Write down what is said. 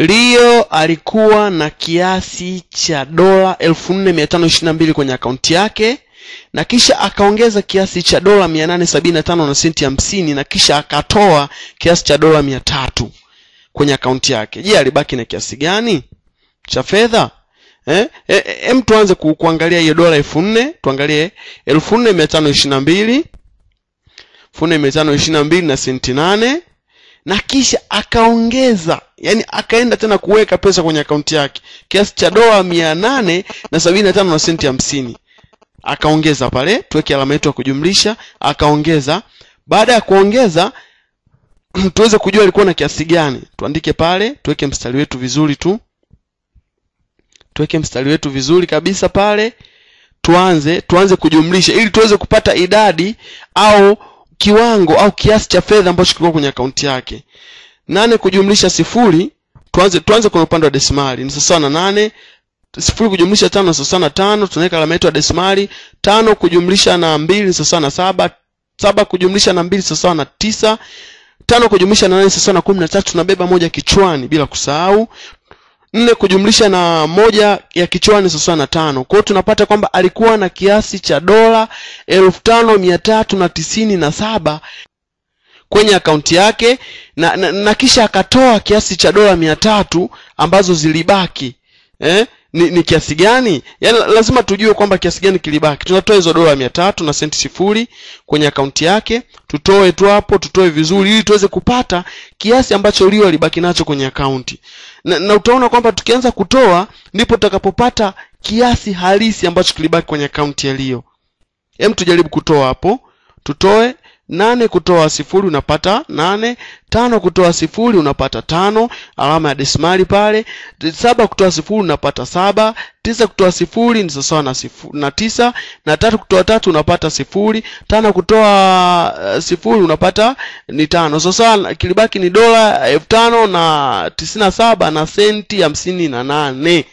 Leo alikuwa na kiasi cha dola 4522 kwenye akaunti yake na kisha akaongeza kiasi cha dola 875 na senti hamsini na kisha akatoa kiasi cha dola 300 kwenye akaunti yake. Je, alibaki na kiasi gani cha fedha? Eh, eh, em tuanze ku, kuangalia hiyo dola 4000, tuangalie elfu nne mia tano ishirini na mbili elfu nne mia tano ishirini na mbili na senti nane na kisha akaongeza yani akaenda tena kuweka pesa kwenye akaunti yake. Kiasi cha dola mia nane na sabini na tano na senti hamsini. Akaongeza pale tuweke alama yetu ya kujumlisha akaongeza. Baada ya kuongeza tuweze kujua alikuwa na kiasi gani. Tuandike pale tuweke mstari wetu vizuri tu. Tuweke mstari wetu vizuri kabisa pale. Tuanze tuanze kujumlisha ili tuweze kupata idadi au kiwango au kiasi cha fedha ambacho kilikuwa kwenye akaunti yake nane kujumlisha sifuri tuanze tuanze kwenye upande wa desimali ni sawasawa na nane. Sifuri kujumlisha tano ni sawasawa na tano. Tunaweka alama yetu ya desimali tano kujumlisha na mbili ni sawasawa na saba. Saba kujumlisha na mbili sawasawa na tisa. Tano kujumlisha na nane sawasawa na kumi na tatu. Tunabeba moja kichwani bila kusahau. Nne kujumlisha na moja ya kichwani sawasawa na tano. Kwa hiyo tunapata kwamba alikuwa na kiasi cha dola elfu tano mia tatu na tisini na saba kwenye akaunti yake na, na, na kisha akatoa kiasi cha dola mia tatu ambazo zilibaki. Eh? ni, ni kiasi gani? Yaani lazima tujue kwamba kiasi gani kilibaki. Tunatoa hizo dola mia tatu na senti sifuri kwenye akaunti yake. Tutoe tu hapo tutoe vizuri ili tuweze kupata kiasi ambacho lio alibaki nacho kwenye akaunti na, na utaona kwamba tukianza kutoa ndipo tutakapopata kiasi halisi ambacho kilibaki kwenye akaunti ya lio hem tujaribu kutoa hapo. Tutoe nane kutoa sifuri unapata nane tano kutoa sifuri unapata tano alama ya desimali pale saba kutoa sifuri unapata saba tisa kutoa sifuri ni sawasawa na, na tisa na tatu kutoa tatu unapata sifuri tano kutoa uh, sifuri unapata ni tano. Sawasawa kilibaki ni dola elfu tano na tisini na saba na senti hamsini na nane